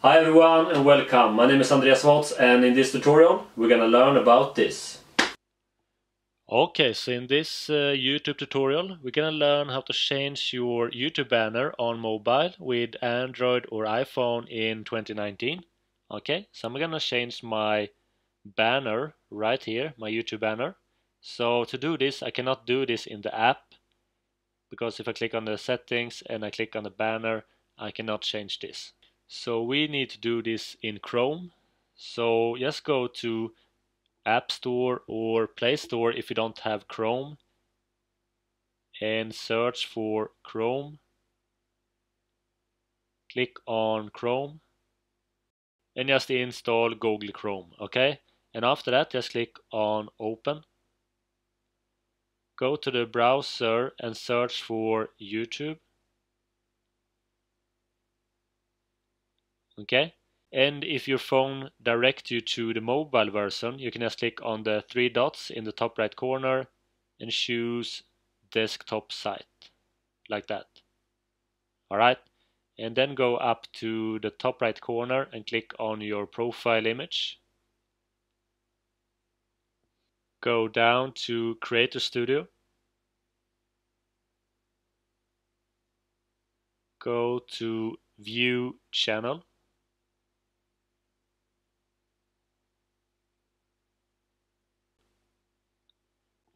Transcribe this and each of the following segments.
Hi everyone and welcome. My name is Andreas Waatz and in this tutorial we're gonna learn about this. Okay, so in this uh, YouTube tutorial we're gonna learn how to change your YouTube banner on mobile with Android or iPhone in 2019. Okay, so I'm gonna change my banner right here, my YouTube banner. So to do this I cannot do this in the app because if I click on the settings and I click on the banner I cannot change this. So we need to do this in Chrome. So just go to App Store or Play Store if you don't have Chrome and search for Chrome. Click on Chrome and just install Google Chrome, okay? And after that just click on Open go to the browser and search for YouTube. Okay, and if your phone directs you to the mobile version, you can just click on the three dots in the top right corner and choose desktop site, like that. Alright, and then go up to the top right corner and click on your profile image. Go down to Creator Studio. Go to View Channel.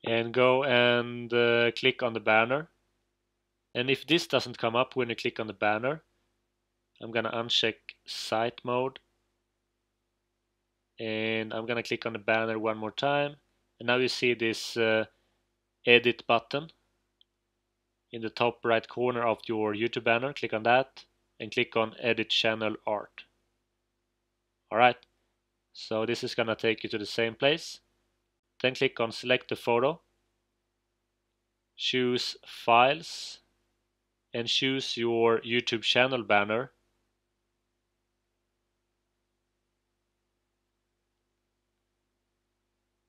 And go and uh, click on the banner. And if this doesn't come up when you click on the banner, I'm gonna uncheck site mode and I'm gonna click on the banner one more time and now you see this uh, edit button in the top right corner of your YouTube banner. Click on that and click on edit channel art. Alright, so this is gonna take you to the same place. Then click on select the photo. Choose files and choose your YouTube channel banner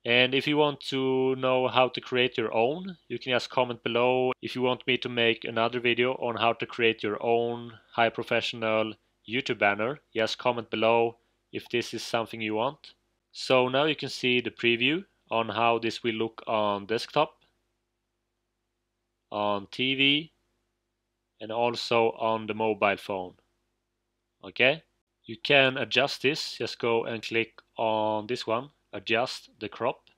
And if you want to know how to create your own, you can just comment below if you want me to make another video on how to create your own high professional YouTube banner. Just comment below if this is something you want. So now you can see the preview on how this will look on desktop, on TV, and also on the mobile phone. Okay, you can adjust this. Just go and click on this one adjust the crop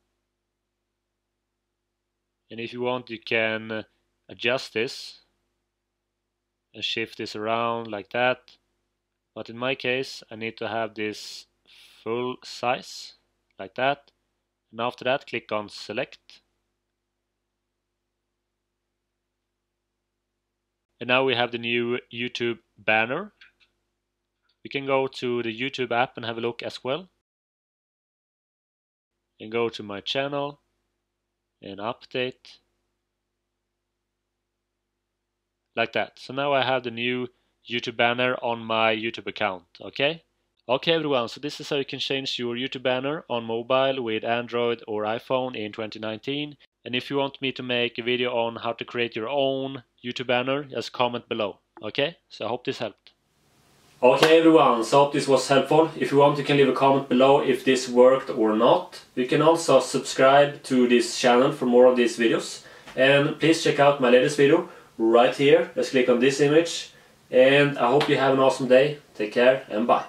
and if you want you can adjust this and shift this around like that but in my case I need to have this full size like that and after that click on select and now we have the new YouTube banner we can go to the YouTube app and have a look as well and go to my channel and update like that. So now I have the new YouTube banner on my YouTube account, okay? Okay everyone, so this is how you can change your YouTube banner on mobile with Android or iPhone in 2019. And if you want me to make a video on how to create your own YouTube banner, just comment below, okay? So I hope this helped. Okay everyone, so I hope this was helpful. If you want you can leave a comment below if this worked or not. You can also subscribe to this channel for more of these videos. And please check out my latest video right here. Let's click on this image. And I hope you have an awesome day. Take care and bye.